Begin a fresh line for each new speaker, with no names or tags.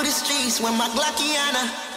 through the streets with my Glockiana.